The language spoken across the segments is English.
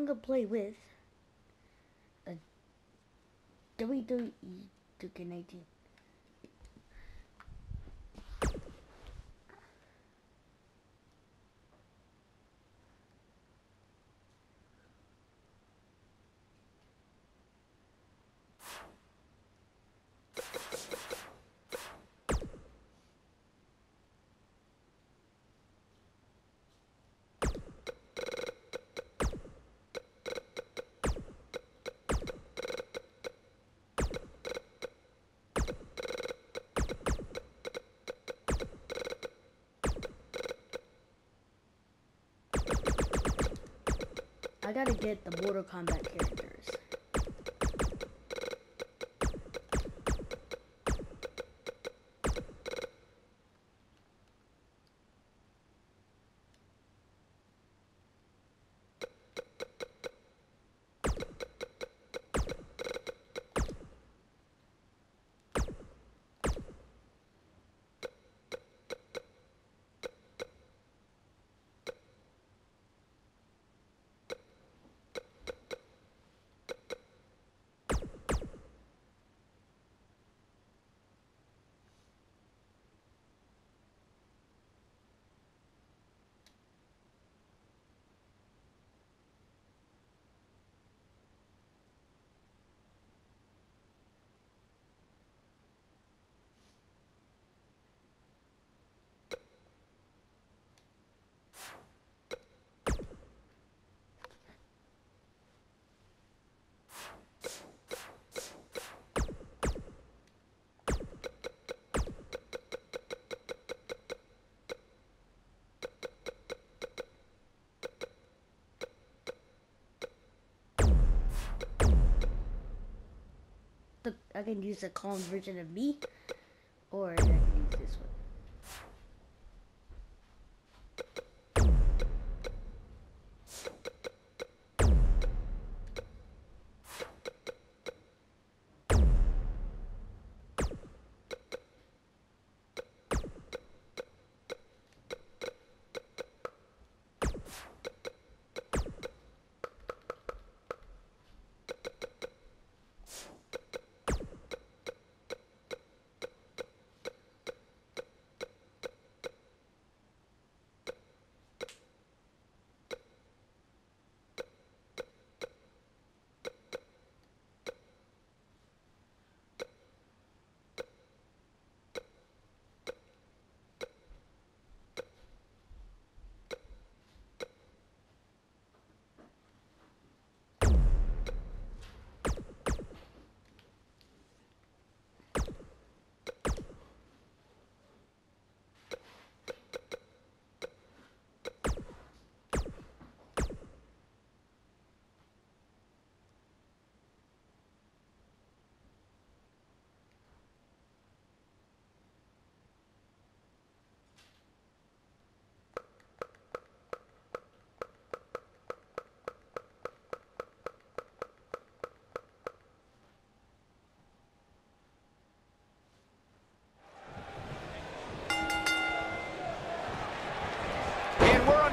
I'm gonna play with a WWE 2K19. I gotta get the Mortal Kombat characters. The I can use a clone version of me, or I can use this one.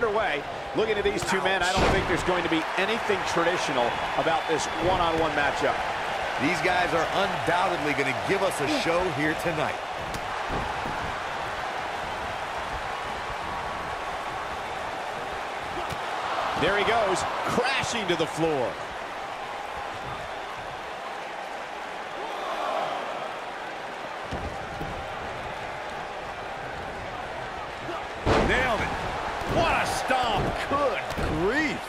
Underway. Looking at these two men, I don't think there's going to be anything traditional about this one-on-one matchup. These guys are undoubtedly going to give us a hmm. show here tonight. There he goes, crashing to the floor. Nailed it. What a stomp. Good grief.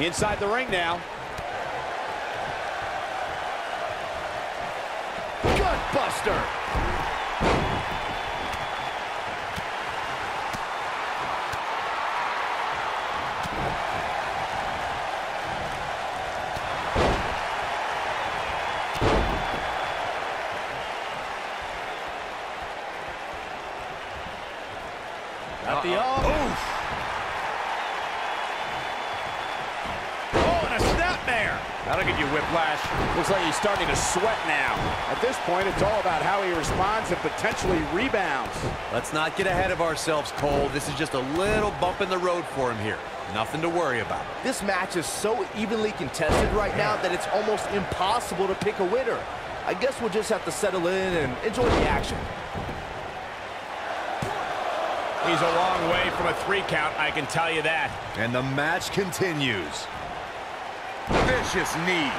Inside the ring now. Gut buster. Got the arm. Oof. That'll get you whiplash. Looks like he's starting to sweat now. At this point, it's all about how he responds and potentially rebounds. Let's not get ahead of ourselves, Cole. This is just a little bump in the road for him here. Nothing to worry about. This match is so evenly contested right now that it's almost impossible to pick a winner. I guess we'll just have to settle in and enjoy the action. He's a long way from a three count, I can tell you that. And the match continues. Vicious knee.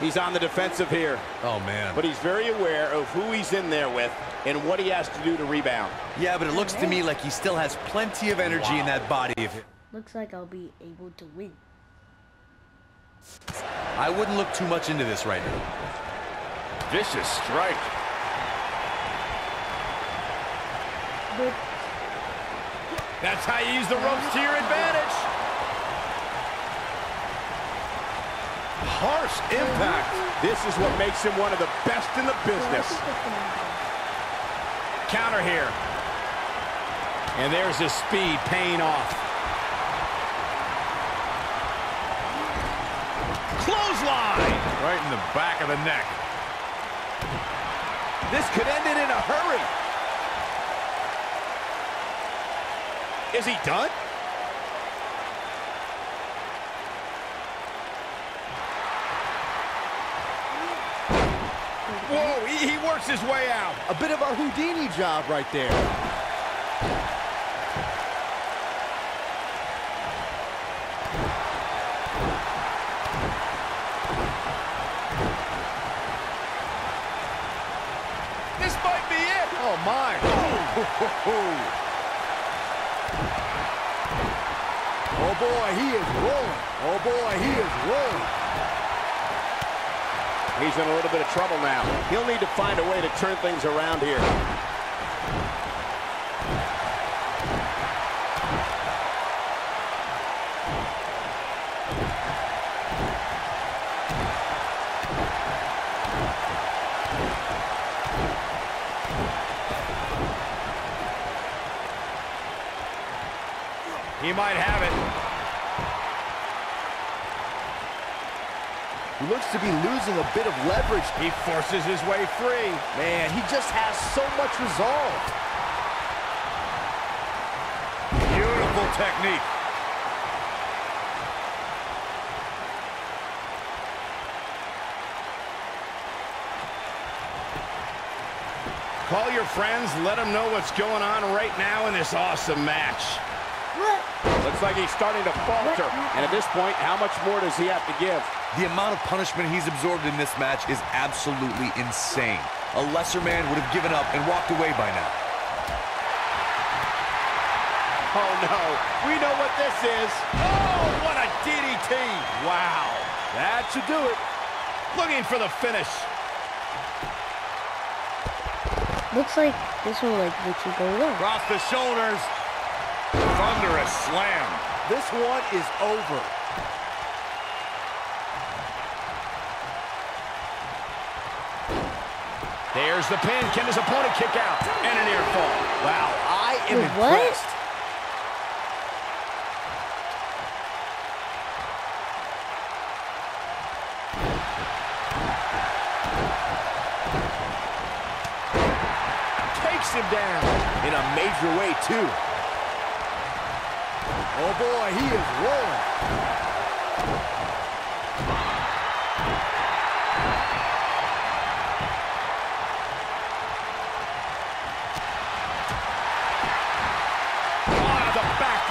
He's on the defensive here. Oh, man. But he's very aware of who he's in there with and what he has to do to rebound. Yeah, but it looks to me like he still has plenty of energy wow. in that body. Looks like I'll be able to win. I wouldn't look too much into this right now. Vicious strike. But That's how you use the ropes to your advantage. Harsh impact. This is what makes him one of the best in the business. Counter here. And there's his speed paying off. Clothesline! Right in the back of the neck. This could end it in a hurry. Is he done? Whoa, he, he works his way out. A bit of a Houdini job right there. This might be it. Oh, my. boy, he is rolling. Oh, boy, he is rolling. He's in a little bit of trouble now. He'll need to find a way to turn things around here. He might have it. Looks to be losing a bit of leverage. He forces his way free. Man, he just has so much resolve. Beautiful technique. Call your friends, let them know what's going on right now in this awesome match. Looks like he's starting to falter. And at this point, how much more does he have to give? The amount of punishment he's absorbed in this match is absolutely insane. A lesser man would have given up and walked away by now. Oh, no. We know what this is. Oh, what a DDT. Wow. That should do it. Looking for the finish. Looks like this will like let you go low. Across the shoulders. Thunderous slam. This one is over. There's the pin. Can his opponent kick out? And a near fall. Wow, I am Wait, what? impressed. Takes him down in a major way, too. Oh, boy, he is rolling.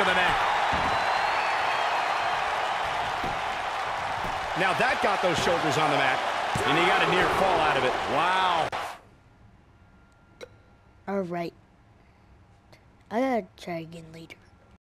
The. Now that got those shoulders on the mat. And he got a near fall out of it. Wow. All right. I gotta try again later.